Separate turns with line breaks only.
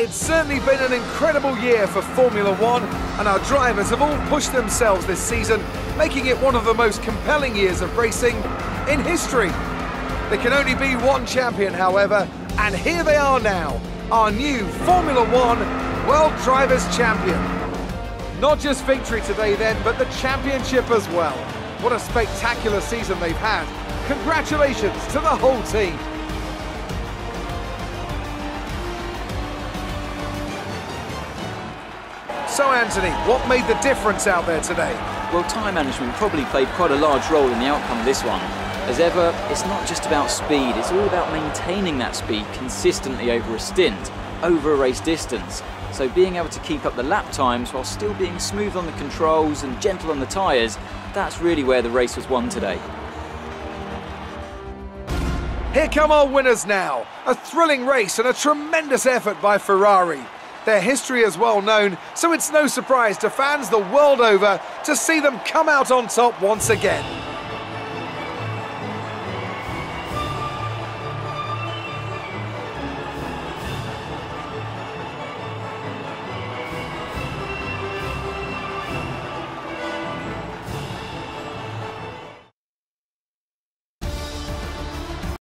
It's certainly been an incredible year for Formula One, and our drivers have all pushed themselves this season, making it one of the most compelling years of racing in history. There can only be one champion, however, and here they are now, our new Formula One World Drivers' Champion. Not just victory today then, but the championship as well. What a spectacular season they've had. Congratulations to the whole team. So Anthony, what made the difference out there today?
Well, time management probably played quite a large role in the outcome of this one. As ever, it's not just about speed, it's all about maintaining that speed consistently over a stint, over a race distance. So being able to keep up the lap times while still being smooth on the controls and gentle on the tyres, that's really where the race was won today.
Here come our winners now. A thrilling race and a tremendous effort by Ferrari. Their history is well known, so it's no surprise to fans the world over to see them come out on top once again.